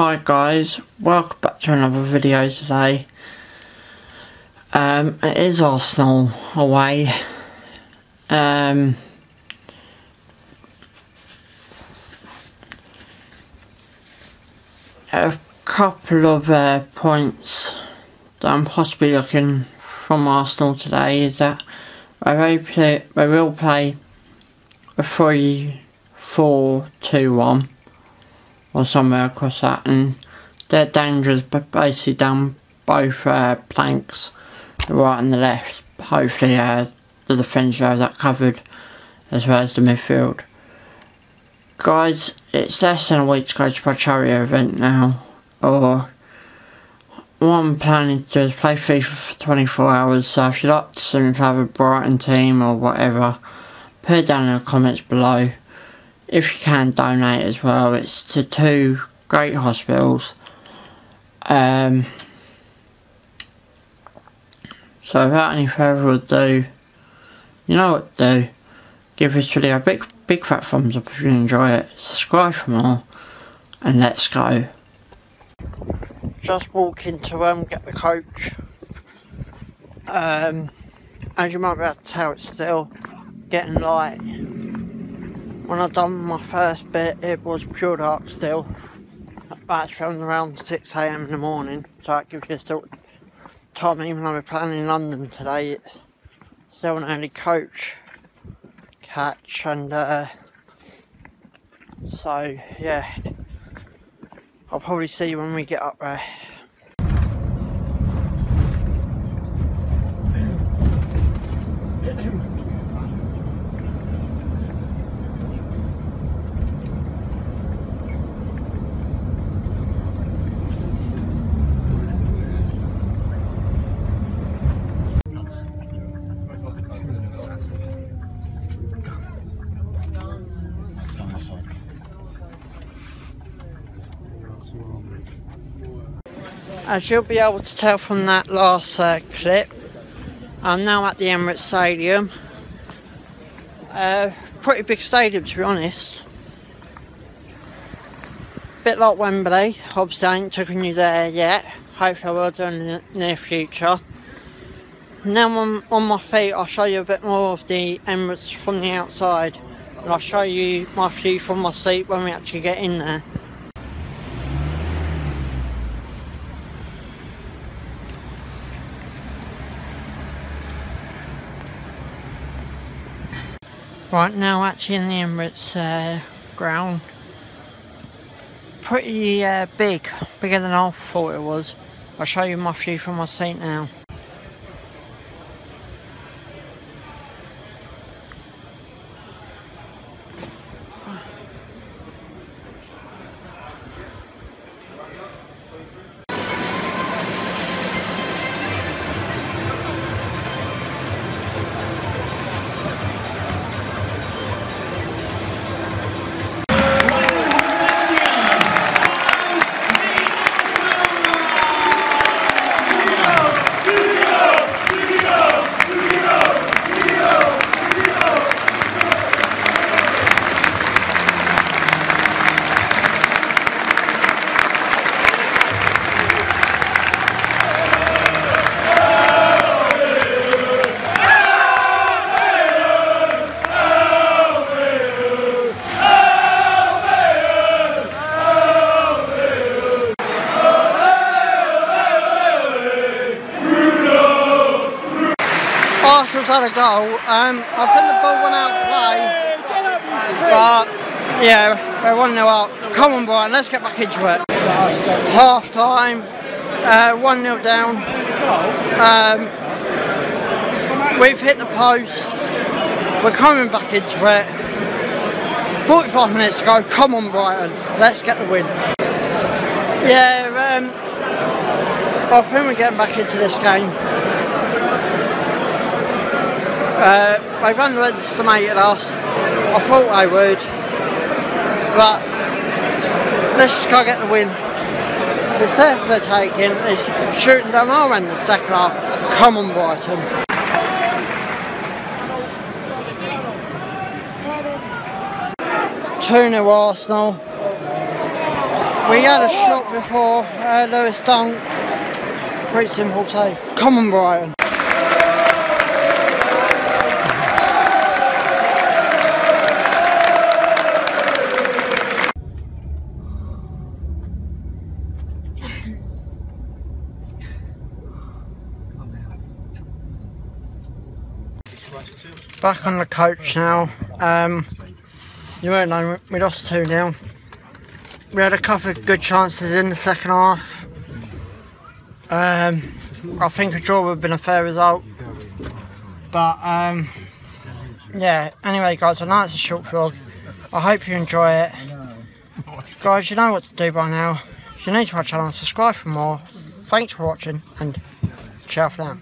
Hi guys, welcome back to another video today. Um, it is Arsenal away. Um, a couple of uh, points that I'm possibly looking from Arsenal today is that I will play, they will play a 3 4 2 1 or somewhere across that and they're dangerous but basically down both uh, planks the right and the left. Hopefully uh, the defence will have that covered as well as the midfield. Guys it's less than a week to go to Pacharia event now. Or what I'm planning to do is play FIFA for 24 hours so if you'd like to see me have a Brighton team or whatever put it down in the comments below if you can donate as well, it's to two great hospitals. Um, so without any further ado, you know what to do. Give this video a big, big fat thumbs up if you enjoy it. Subscribe for more, and let's go. Just walking to um get the coach. Um, as you might be able to tell, it's still getting light when I done my first bit it was pure dark still. That's from around 6am in the morning so that gives you still time even we're playing in London today it's still an early coach catch and uh, so yeah. I'll probably see you when we get up there As you'll be able to tell from that last uh, clip, I'm now at the Emirates Stadium. Uh, pretty big stadium to be honest. Bit like Wembley, obviously I ain't taken you there yet. Hopefully I will do in the near future. Now I'm on my feet, I'll show you a bit more of the Emirates from the outside. And I'll show you my view from my seat when we actually get in there. Right now actually in the Emirates uh, ground. Pretty uh, big, bigger than I thought it was. I'll show you my view from my seat now. Arsenal's had a goal. Um, I think the ball went out of play. But, yeah, we're 1 0 up. Come on, Brian, let's get back into it. Half time, uh, 1 0 down. Um, we've hit the post. We're coming back into it. 45 minutes to go. Come on, Brighton. Let's get the win. Yeah, um, I think we're getting back into this game. Uh, they've underestimated us. I thought they would. But let's just go get the win. It's there for the taking. It's shooting down our end the second half. Come on, Brighton. Two 0 Arsenal. We had a shot before, uh, Lewis Dunk. Pretty simple save. Come on, Brighton. Back on the coach now. Um, you won't know, we lost 2 0. We had a couple of good chances in the second half. Um, I think a draw would have been a fair result. But um, yeah, anyway guys, I know it's a short vlog. I hope you enjoy it. Guys, you know what to do by now. If you're new to our channel, subscribe for more. Thanks for watching and ciao for now.